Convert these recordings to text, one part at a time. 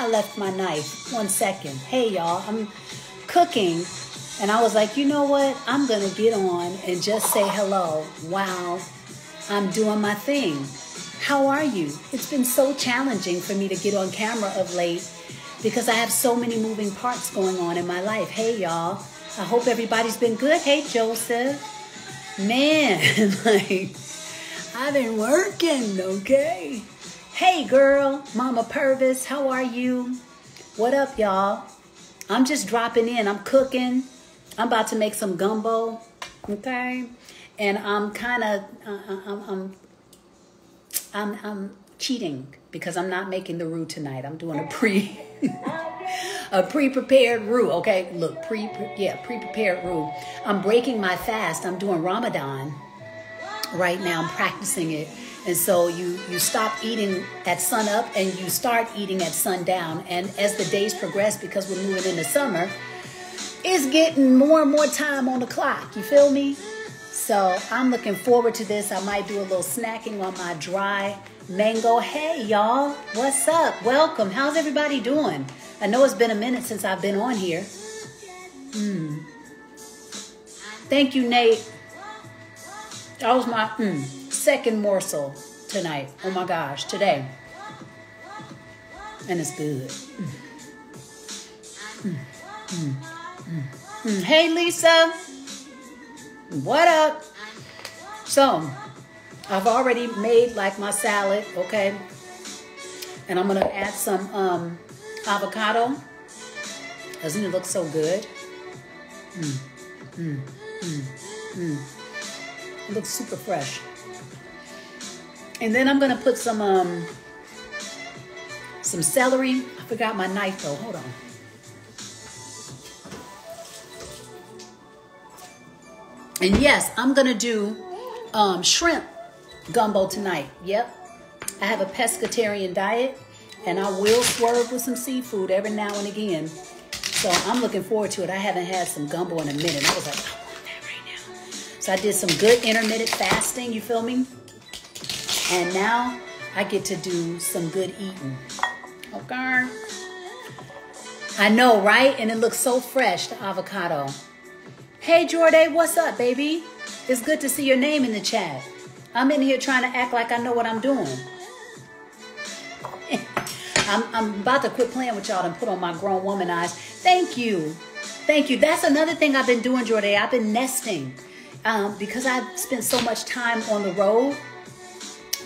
I left my knife. One second. Hey, y'all, I'm cooking. And I was like, you know what? I'm going to get on and just say hello while I'm doing my thing. How are you? It's been so challenging for me to get on camera of late because I have so many moving parts going on in my life. Hey, y'all. I hope everybody's been good. Hey, Joseph. Man, like, I've been working, okay? Hey, girl, Mama Purvis, how are you? What up, y'all? I'm just dropping in. I'm cooking. I'm about to make some gumbo, okay? And I'm kind of, uh, I'm, I'm, I'm, I'm cheating because I'm not making the roux tonight. I'm doing a pre, a pre-prepared roux. Okay, look, pre, yeah, pre-prepared roux. I'm breaking my fast. I'm doing Ramadan right now. I'm practicing it. And so you you stop eating at sun up and you start eating at sundown. And as the days progress, because we're moving into summer, it's getting more and more time on the clock. You feel me? So I'm looking forward to this. I might do a little snacking on my dry mango. Hey y'all, what's up? Welcome. How's everybody doing? I know it's been a minute since I've been on here. Hmm. Thank you, Nate. That was my mm, second morsel tonight. Oh my gosh, today. And it's good. Mm. Mm. Hey, Lisa. What up? So, I've already made like my salad, okay? And I'm gonna add some um, avocado. Doesn't it look so good? Mm, mm, mm, mm. It looks super fresh. And then I'm gonna put some um some celery. I forgot my knife though. Hold on. And yes, I'm gonna do um, shrimp gumbo tonight. Yep. I have a pescatarian diet and I will swerve with some seafood every now and again. So I'm looking forward to it. I haven't had some gumbo in a minute. I was like, I want that right now. So I did some good intermittent fasting, you feel me? And now I get to do some good eating. Okay. I know, right? And it looks so fresh, the avocado. Hey, Jordan, what's up, baby? It's good to see your name in the chat. I'm in here trying to act like I know what I'm doing. I'm, I'm about to quit playing with y'all and put on my grown woman eyes. Thank you. Thank you. That's another thing I've been doing, Jordan. I've been nesting um, because I've spent so much time on the road.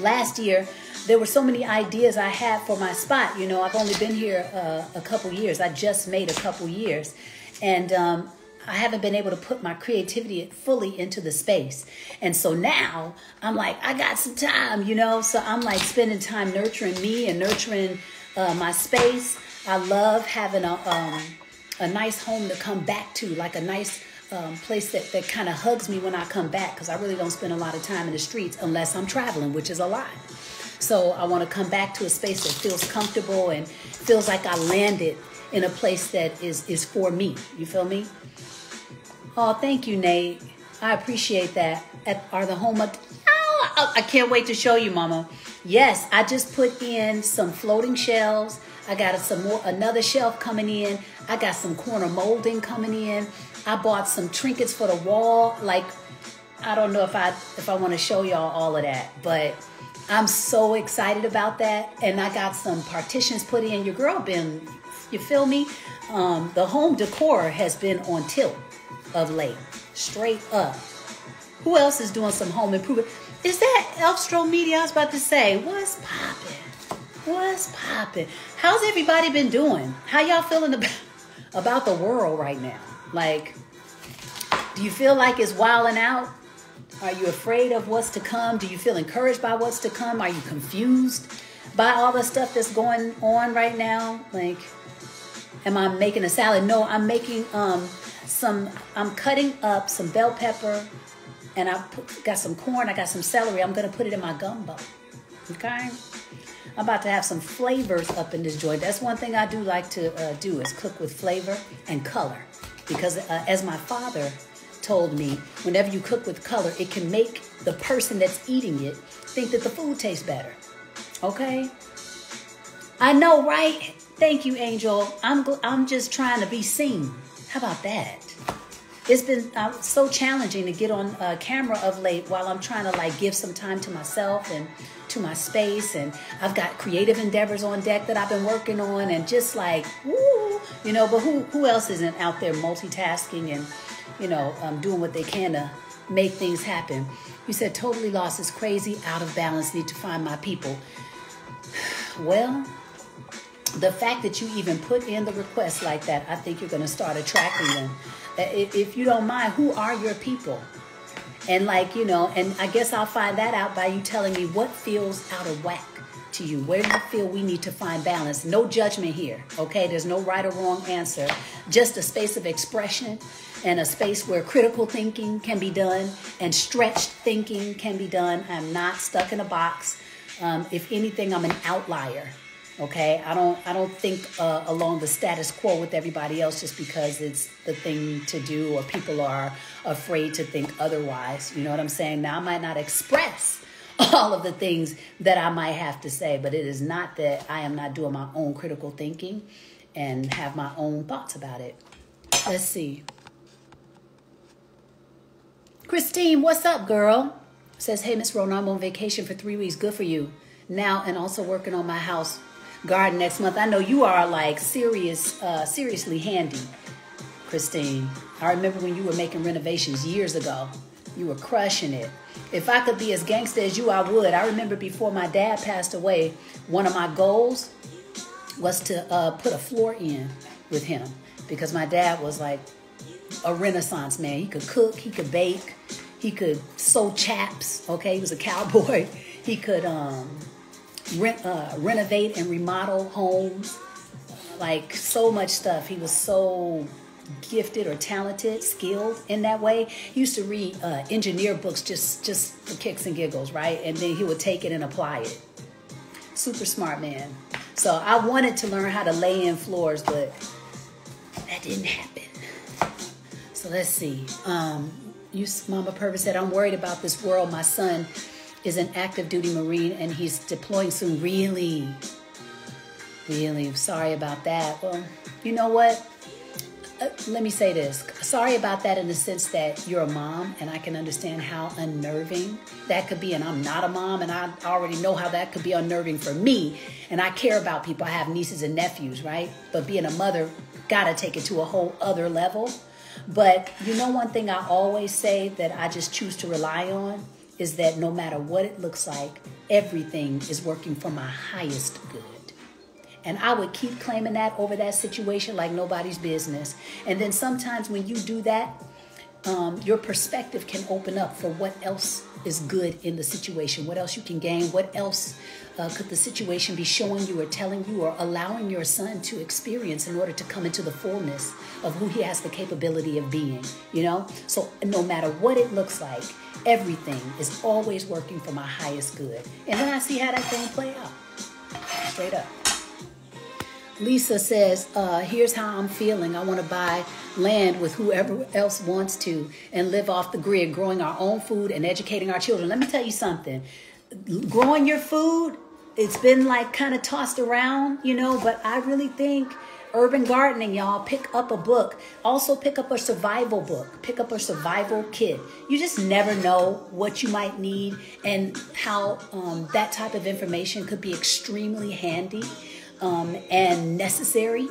Last year, there were so many ideas I had for my spot. You know, I've only been here uh, a couple years. I just made a couple years. And um, I haven't been able to put my creativity fully into the space. And so now I'm like, I got some time, you know? So I'm like spending time nurturing me and nurturing uh, my space. I love having a, um, a nice home to come back to, like a nice um, place that, that kind of hugs me when I come back because I really don't spend a lot of time in the streets unless I'm traveling, which is a lot. So I want to come back to a space that feels comfortable and feels like I landed in a place that is, is for me. You feel me? Oh, thank you, Nate. I appreciate that. At, are the home? of, Oh, I can't wait to show you, Mama. Yes, I just put in some floating shelves. I got some more, another shelf coming in. I got some corner molding coming in. I bought some trinkets for the wall. Like, I don't know if I if I want to show y'all all of that, but I'm so excited about that. And I got some partitions put in. Your girl been, you feel me? Um, the home decor has been on tilt of late. Straight up. Who else is doing some home improvement? Is that Elstro Media? I was about to say, what's popping? What's popping? How's everybody been doing? How y'all feeling about, about the world right now? Like, do you feel like it's wilding out? Are you afraid of what's to come? Do you feel encouraged by what's to come? Are you confused by all the stuff that's going on right now? Like, am I making a salad? No, I'm making um some, I'm cutting up some bell pepper and I put, got some corn, I got some celery. I'm going to put it in my gumbo. Okay? I'm about to have some flavors up in this joint. That's one thing I do like to uh, do is cook with flavor and color. Because uh, as my father told me, whenever you cook with color, it can make the person that's eating it think that the food tastes better. Okay? I know, right? Thank you, Angel. I'm I'm just trying to be seen. How about that? It's been uh, so challenging to get on uh, camera of late while I'm trying to like give some time to myself and to my space. And I've got creative endeavors on deck that I've been working on, and just like woo, you know. But who who else isn't out there multitasking and you know um, doing what they can to make things happen? You said totally lost is crazy, out of balance. Need to find my people. Well, the fact that you even put in the request like that, I think you're going to start attracting them. If you don't mind, who are your people? And like, you know, and I guess I'll find that out by you telling me what feels out of whack to you. Where do you feel we need to find balance? No judgment here, okay? There's no right or wrong answer. Just a space of expression and a space where critical thinking can be done and stretched thinking can be done. I'm not stuck in a box. Um, if anything, I'm an outlier Okay, I don't I don't think uh, along the status quo with everybody else just because it's the thing to do or people are afraid to think otherwise. You know what I'm saying? Now I might not express all of the things that I might have to say, but it is not that I am not doing my own critical thinking and have my own thoughts about it. Let's see. Christine, what's up, girl? Says, hey, Miss Rhona, I'm on vacation for three weeks. Good for you. Now, and also working on my house garden next month. I know you are like serious, uh, seriously handy, Christine. I remember when you were making renovations years ago. You were crushing it. If I could be as gangster as you, I would. I remember before my dad passed away, one of my goals was to uh, put a floor in with him because my dad was like a renaissance man. He could cook, he could bake, he could sew chaps. Okay, he was a cowboy. He could um, uh, renovate and remodel homes, like so much stuff. He was so gifted or talented, skilled in that way. He used to read uh, engineer books just just for kicks and giggles, right? And then he would take it and apply it. Super smart man. So I wanted to learn how to lay in floors, but that didn't happen. So let's see. Um, you, Mama Purvis said, I'm worried about this world. My son is an active duty Marine and he's deploying soon. Really? Really? Sorry about that. Well, you know what? Uh, let me say this. Sorry about that in the sense that you're a mom and I can understand how unnerving that could be. And I'm not a mom and I already know how that could be unnerving for me. And I care about people. I have nieces and nephews, right? But being a mother, gotta take it to a whole other level. But you know, one thing I always say that I just choose to rely on is that no matter what it looks like, everything is working for my highest good. And I would keep claiming that over that situation like nobody's business. And then sometimes when you do that, um, your perspective can open up for what else is good in the situation, what else you can gain, what else uh, could the situation be showing you or telling you or allowing your son to experience in order to come into the fullness of who he has the capability of being, you know? So no matter what it looks like, everything is always working for my highest good. And then I see how that thing play out. Straight up. Lisa says, uh, here's how I'm feeling. I want to buy land with whoever else wants to and live off the grid, growing our own food and educating our children. Let me tell you something. Growing your food, it's been like kind of tossed around, you know, but I really think urban gardening, y'all. Pick up a book. Also, pick up a survival book. Pick up a survival kit. You just never know what you might need and how um, that type of information could be extremely handy um, and necessary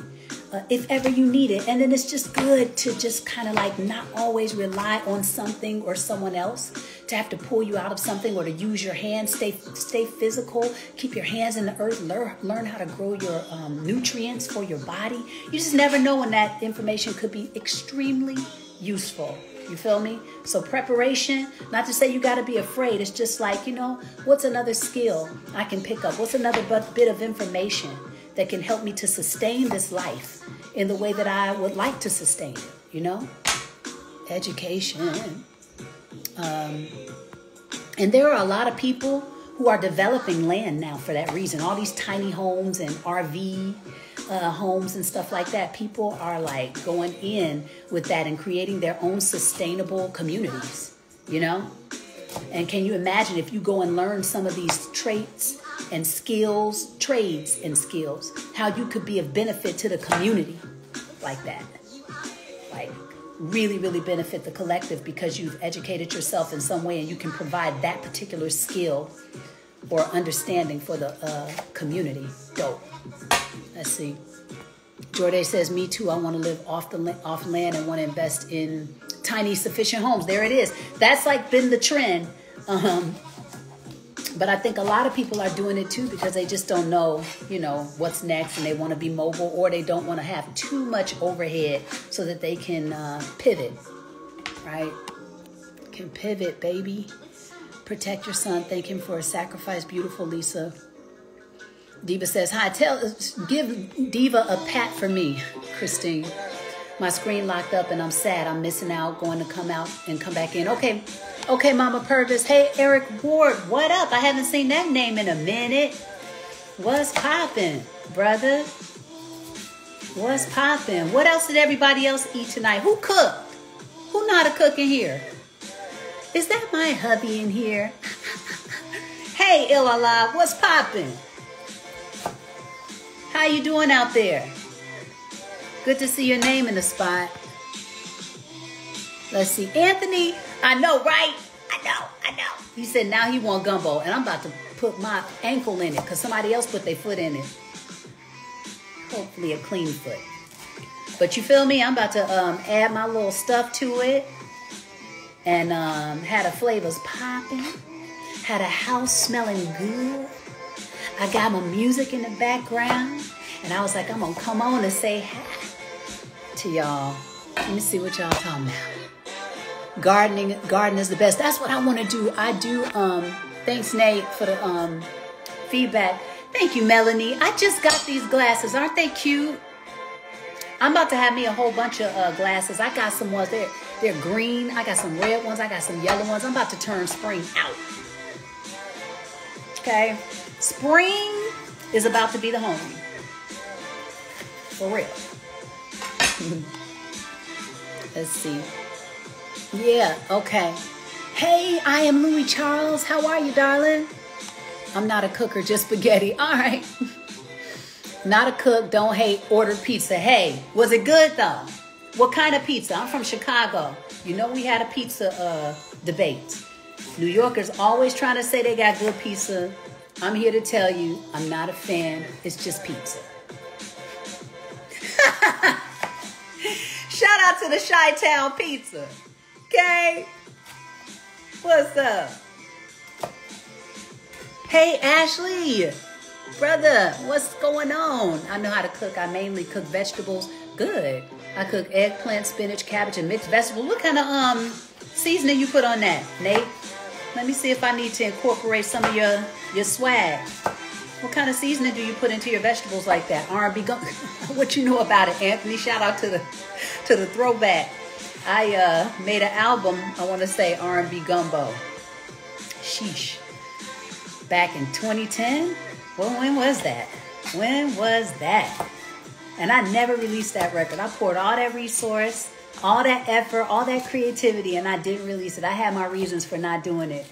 uh, if ever you need it. And then it's just good to just kind of like not always rely on something or someone else to have to pull you out of something or to use your hands. Stay stay physical. Keep your hands in the earth. Learn learn how to grow your um, nutrients for your body. You just never know when that information could be extremely useful. You feel me? So preparation, not to say you got to be afraid. It's just like, you know, what's another skill I can pick up? What's another bit of information that can help me to sustain this life in the way that I would like to sustain it, you know? Education. Um, and there are a lot of people who are developing land now for that reason. All these tiny homes and RV uh, homes and stuff like that. People are like going in with that and creating their own sustainable communities, you know? And can you imagine if you go and learn some of these traits and skills, trades and skills, how you could be of benefit to the community like that. Like really, really benefit the collective because you've educated yourself in some way and you can provide that particular skill or understanding for the uh, community. Dope. Let's see. Jordan says, "Me too. I want to live off the off land and want to invest in tiny, sufficient homes." There it is. That's like been the trend. Um, but I think a lot of people are doing it too because they just don't know, you know, what's next, and they want to be mobile or they don't want to have too much overhead so that they can uh, pivot. Right? Can pivot, baby. Protect your son. Thank him for a sacrifice. Beautiful, Lisa. Diva says, hi, tell, give Diva a pat for me, Christine. My screen locked up and I'm sad. I'm missing out, going to come out and come back in. Okay, okay, Mama Purvis. Hey, Eric Ward, what up? I haven't seen that name in a minute. What's popping, brother? What's popping? What else did everybody else eat tonight? Who cooked? Who not a cook in here? Is that my hubby in here? hey, Ilala, what's popping? How you doing out there? Good to see your name in the spot. Let's see. Anthony, I know, right? I know, I know. He said now he want gumbo, and I'm about to put my ankle in it because somebody else put their foot in it. Hopefully a clean foot. But you feel me? I'm about to um, add my little stuff to it. And um, had a flavors popping. Had a house smelling good. I got my music in the background. And I was like, I'm going to come on and say hi to y'all. Let me see what y'all talking about. Gardening, garden is the best. That's what I want to do. I do, um, thanks Nate for the um, feedback. Thank you, Melanie. I just got these glasses. Aren't they cute? I'm about to have me a whole bunch of uh, glasses. I got some ones. They're, they're green. I got some red ones. I got some yellow ones. I'm about to turn spring out. Okay? Spring is about to be the home. For real. Let's see. Yeah, okay. Hey, I am Louis Charles. How are you, darling? I'm not a cooker, just spaghetti. All right. not a cook, don't hate, order pizza. Hey, was it good though? What kind of pizza? I'm from Chicago. You know we had a pizza uh, debate. New Yorkers always trying to say they got good pizza. I'm here to tell you, I'm not a fan. It's just pizza. Shout out to the Chi Town Pizza. Okay? What's up? Hey, Ashley. Brother, what's going on? I know how to cook. I mainly cook vegetables. Good. I cook eggplant, spinach, cabbage, and mixed vegetables. What kind of um seasoning you put on that, Nate? Let me see if I need to incorporate some of your, your swag. What kind of seasoning do you put into your vegetables like that? R&B gumbo. what you know about it, Anthony? Shout out to the to the throwback. I uh, made an album. I want to say R&B gumbo. Sheesh. Back in 2010. Well, when was that? When was that? And I never released that record. I poured all that resource all that effort, all that creativity, and I didn't release it. I had my reasons for not doing it.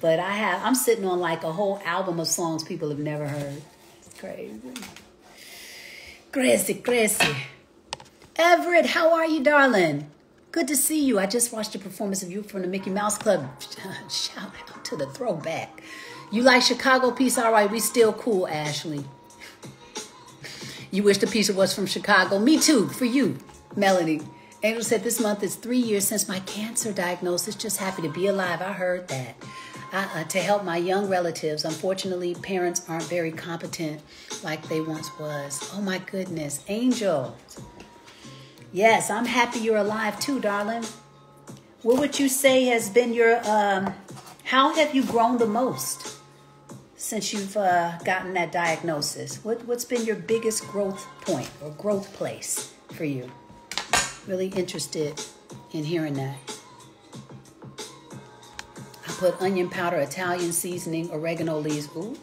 But I have I'm sitting on like a whole album of songs people have never heard. It's crazy. Crazy, crazy. Everett, how are you, darling? Good to see you. I just watched a performance of you from the Mickey Mouse Club. Shout out to the throwback. You like Chicago Peace? All right, we still cool, Ashley. You wish the pizza was from Chicago? Me too, for you, Melanie. Angel said, This month is three years since my cancer diagnosis. Just happy to be alive. I heard that. Uh, to help my young relatives. Unfortunately, parents aren't very competent like they once was. Oh my goodness. Angel. Yes, I'm happy you're alive too, darling. What would you say has been your, um, how have you grown the most since you've uh, gotten that diagnosis? What, what's been your biggest growth point or growth place for you? Really interested in hearing that. I put onion powder, Italian seasoning, oregano leaves. Ooh.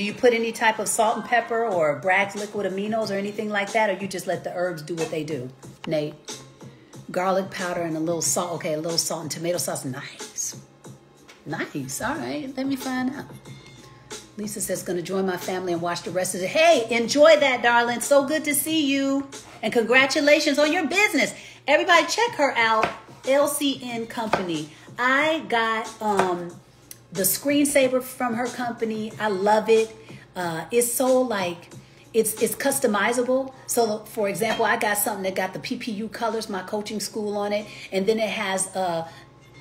Do you put any type of salt and pepper or Bragg's liquid aminos or anything like that, or you just let the herbs do what they do? Nate. Garlic powder and a little salt. Okay, a little salt and tomato sauce. Nice. Nice. All right. Let me find out. Lisa says, going to join my family and watch the rest of it. Hey, enjoy that, darling. So good to see you. And congratulations on your business. Everybody, check her out. LCN Company. I got um, the screensaver from her company. I love it. Uh, it's so like it's it's customizable. So, for example, I got something that got the PPU colors, my coaching school on it, and then it has a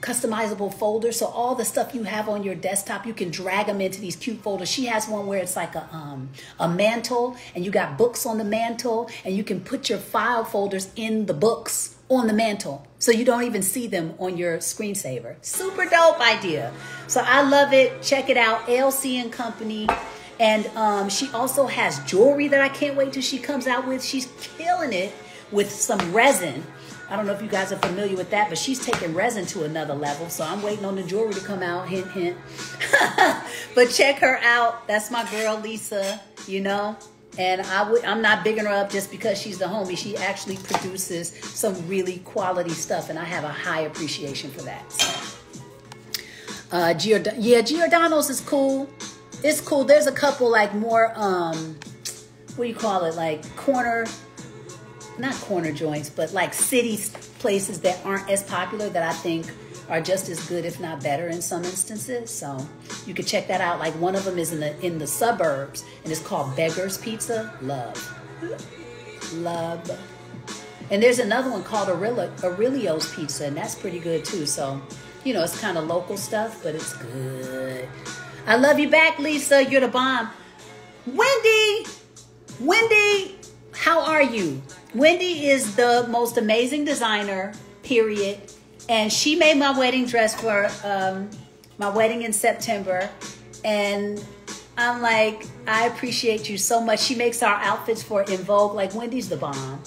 customizable folder. So all the stuff you have on your desktop, you can drag them into these cute folders. She has one where it's like a um, a mantle, and you got books on the mantle, and you can put your file folders in the books on the mantle so you don't even see them on your screensaver. Super dope idea. So I love it. Check it out. LC and Company. And um, she also has jewelry that I can't wait till she comes out with. She's killing it with some resin. I don't know if you guys are familiar with that, but she's taking resin to another level. So I'm waiting on the jewelry to come out. Hint, hint. but check her out. That's my girl, Lisa, you know. And I would, I'm not bigging her up just because she's the homie. She actually produces some really quality stuff, and I have a high appreciation for that. So. Uh, Giord- yeah, Giordano's is cool. It's cool. There's a couple like more, um, what do you call it? Like corner, not corner joints, but like city places that aren't as popular that I think are just as good, if not better, in some instances. So you could check that out. Like one of them is in the in the suburbs, and it's called Beggar's Pizza. Love, love. And there's another one called Aurelio's Pizza, and that's pretty good too. So, you know, it's kind of local stuff, but it's good. I love you back, Lisa. You're the bomb. Wendy, Wendy, how are you? Wendy is the most amazing designer, period and she made my wedding dress for um, my wedding in September. And I'm like, I appreciate you so much. She makes our outfits for En Vogue. Like Wendy's the bomb.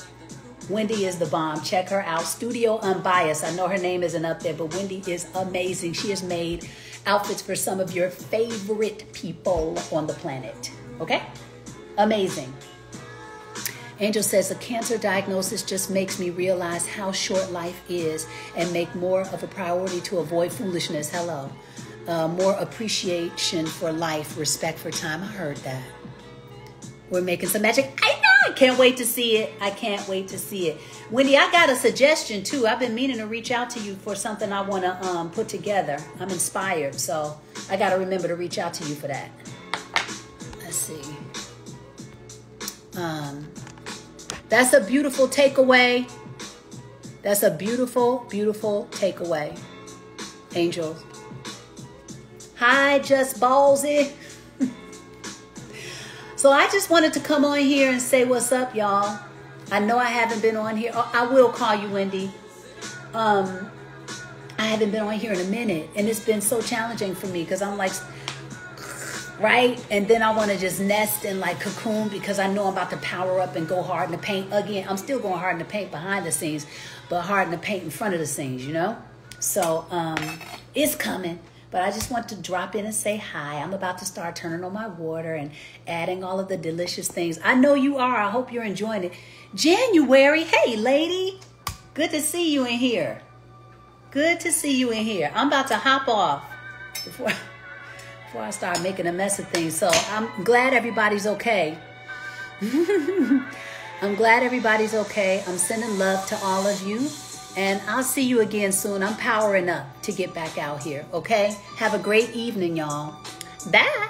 Wendy is the bomb. Check her out. Studio Unbiased. I know her name isn't up there, but Wendy is amazing. She has made outfits for some of your favorite people on the planet. Okay? Amazing. Angel says a cancer diagnosis just makes me realize how short life is and make more of a priority to avoid foolishness. Hello. Uh, more appreciation for life, respect for time. I heard that. We're making some magic. I know. I can't wait to see it. I can't wait to see it. Wendy, I got a suggestion too. I've been meaning to reach out to you for something I want to um, put together. I'm inspired, so I got to remember to reach out to you for that. Let's see. Um, that's a beautiful takeaway. That's a beautiful, beautiful takeaway. Angels. Hi, just ballsy. so I just wanted to come on here and say what's up, y'all. I know I haven't been on here. I will call you, Wendy. Um, I haven't been on here in a minute, and it's been so challenging for me because I'm like right? And then I want to just nest in like cocoon because I know I'm about to power up and go hard in the paint again. I'm still going hard in the paint behind the scenes, but hard in the paint in front of the scenes, you know? So um, it's coming. But I just want to drop in and say hi. I'm about to start turning on my water and adding all of the delicious things. I know you are. I hope you're enjoying it. January, hey lady, good to see you in here. Good to see you in here. I'm about to hop off before before I start making a mess of things. So I'm glad everybody's okay. I'm glad everybody's okay. I'm sending love to all of you. And I'll see you again soon. I'm powering up to get back out here, okay? Have a great evening, y'all. Bye.